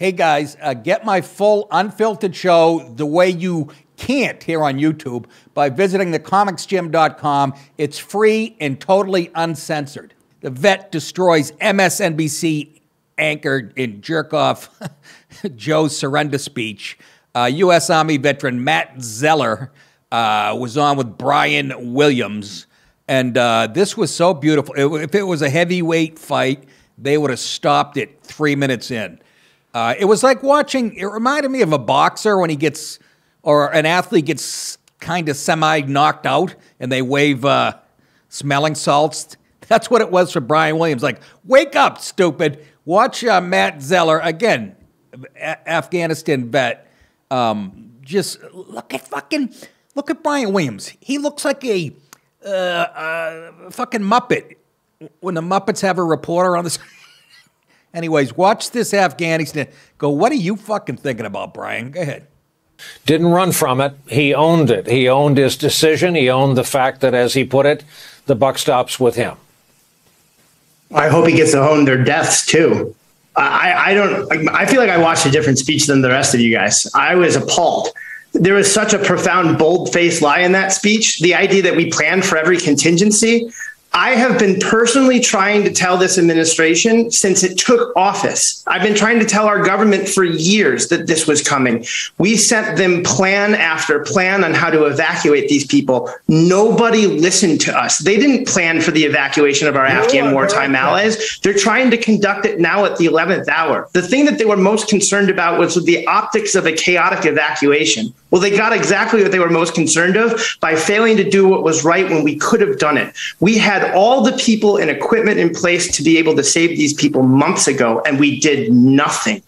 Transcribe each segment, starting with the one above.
Hey guys, uh, get my full unfiltered show the way you can't here on YouTube by visiting thecomicsgym.com. It's free and totally uncensored. The vet destroys MSNBC anchor in jerk off Joe's surrender speech. Uh, U.S. Army veteran Matt Zeller uh, was on with Brian Williams. And uh, this was so beautiful. If it was a heavyweight fight, they would have stopped it three minutes in. Uh, it was like watching. It reminded me of a boxer when he gets, or an athlete gets kind of semi knocked out, and they wave uh, smelling salts. That's what it was for Brian Williams. Like, wake up, stupid! Watch uh, Matt Zeller again, a- Afghanistan vet. Um, just look at fucking look at Brian Williams. He looks like a uh, uh, fucking Muppet when the Muppets have a reporter on this. Anyways, watch this Afghanistan. Go, what are you fucking thinking about, Brian? Go ahead. Didn't run from it. He owned it. He owned his decision. He owned the fact that, as he put it, the buck stops with him. I hope he gets to own their deaths too. I, I don't. I feel like I watched a different speech than the rest of you guys. I was appalled. There was such a profound, bold-faced lie in that speech. The idea that we planned for every contingency. I have been personally trying to tell this administration since it took office. I've been trying to tell our government for years that this was coming. We sent them plan after plan on how to evacuate these people. Nobody listened to us. They didn't plan for the evacuation of our Afghan wartime allies. They're trying to conduct it now at the 11th hour. The thing that they were most concerned about was the optics of a chaotic evacuation. Well, they got exactly what they were most concerned of by failing to do what was right when we could have done it. We had all the people and equipment in place to be able to save these people months ago, and we did nothing.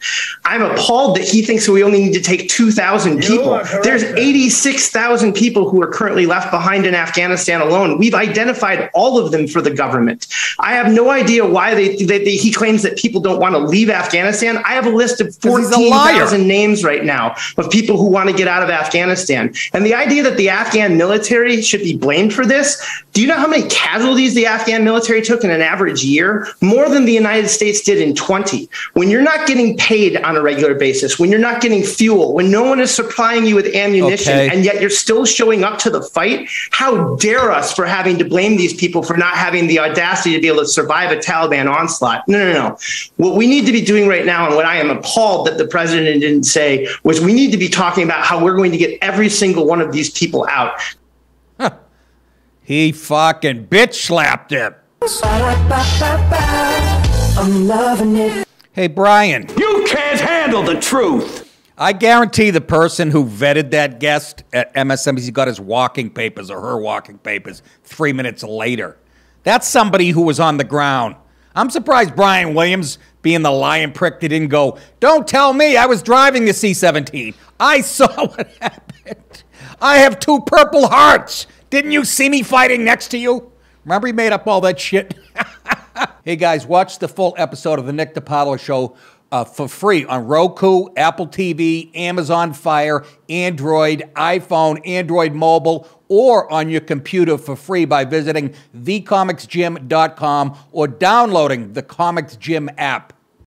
I'm appalled that he thinks we only need to take 2,000 people. There's 86,000 people who are currently left behind in Afghanistan alone. We've identified all of them for the government. I have no idea why they, they, they he claims that people don't want to leave Afghanistan. I have a list of 14,000 names right now of people who want to get out of Afghanistan. And the idea that the Afghan military should be blamed for this, do you know how many casualties the Afghan military took in an average year? More than the United States did in 20. When you're not getting paid on a regular basis, when you're not getting fuel, when no one is supplying you with ammunition, Okay. and yet you're still showing up to the fight, how dare us for having to blame these people for not having the audacity to be able to survive a Taliban onslaught? No, no, no. What we need to be doing right now, and what I am appalled that the president didn't say, was we need to be talking about how we're going to get every single one of these people out. He fucking bitch slapped him. I'm loving it. Hey, Brian, You can't handle the truth. I guarantee the person who vetted that guest at MSNBC got his walking papers or her walking papers three minutes later. That's somebody who was on the ground. I'm surprised Brian Williams, being the lion prick, that didn't go, Don't tell me I was driving the C 17. I saw what happened. I have two purple hearts. Didn't you see me fighting next to you? Remember, he made up all that shit? hey, guys, watch the full episode of The Nick DiPaolo Show uh, for free on Roku, Apple TV, Amazon Fire, Android, iPhone, Android mobile, or on your computer for free by visiting thecomicsgym.com or downloading the Comics Gym app.